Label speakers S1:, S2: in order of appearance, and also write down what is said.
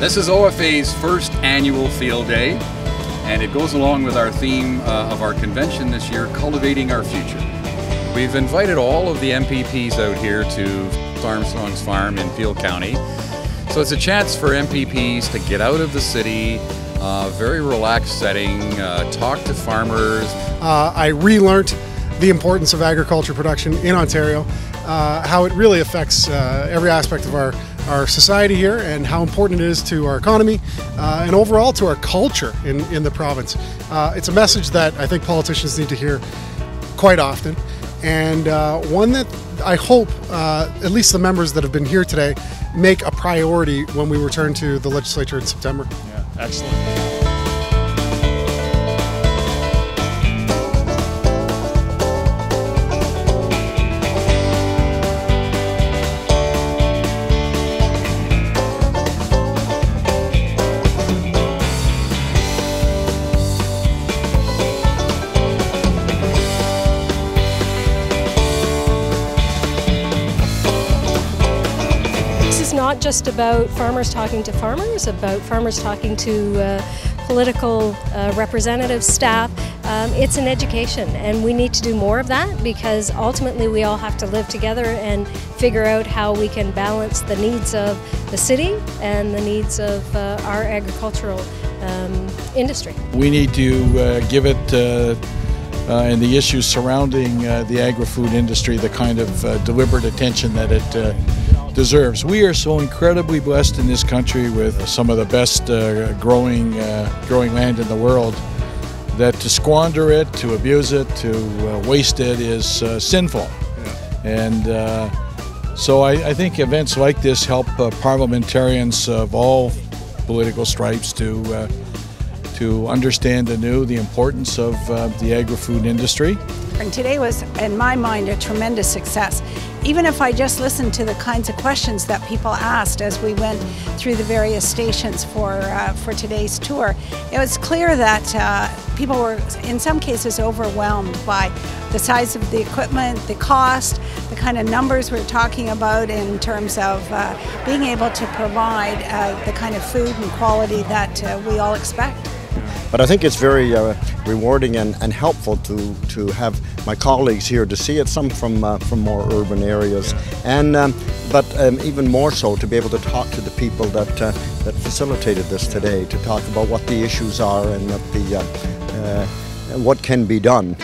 S1: This is OFA's first annual field day, and it goes along with our theme uh, of our convention this year, Cultivating Our Future. We've invited all of the MPPs out here to Armstrong's Farm in Peel County. So it's a chance for MPPs to get out of the city, uh, very relaxed setting, uh, talk to farmers.
S2: Uh, I relearned the importance of agriculture production in Ontario, uh, how it really affects uh, every aspect of our our society here and how important it is to our economy uh, and overall to our culture in, in the province. Uh, it's a message that I think politicians need to hear quite often and uh, one that I hope uh, at least the members that have been here today make a priority when we return to the legislature in September.
S3: Yeah, excellent.
S4: Is not just about farmers talking to farmers, about farmers talking to uh, political uh, representatives, staff. Um, it's an education, and we need to do more of that because ultimately we all have to live together and figure out how we can balance the needs of the city and the needs of uh, our agricultural um, industry.
S3: We need to uh, give it uh, uh, and the issues surrounding uh, the agri-food industry the kind of uh, deliberate attention that it uh, deserves. We are so incredibly blessed in this country with some of the best uh, growing uh, growing land in the world that to squander it, to abuse it, to uh, waste it is uh, sinful. And uh, so I, I, think events like this help uh, parliamentarians of all political stripes to to understand anew the importance of the agri-food industry.
S5: And today was, in my mind, a tremendous success. Even if I just listened to the kinds of questions that people asked as we went through the various stations for, uh, for today's tour, it was clear that uh, people were, in some cases, overwhelmed by the size of the equipment, the cost, the kind of numbers we're talking about in terms of uh, being able to provide uh, the kind of food and quality that uh, we all expect.
S6: But I think it's very uh, rewarding and, and helpful to, to have my colleagues here to see it, some from, uh, from more urban areas, and um, but um, even more so to be able to talk to the people that, uh, that facilitated this today, to talk about what the issues are and what, the, uh, uh, what can be done.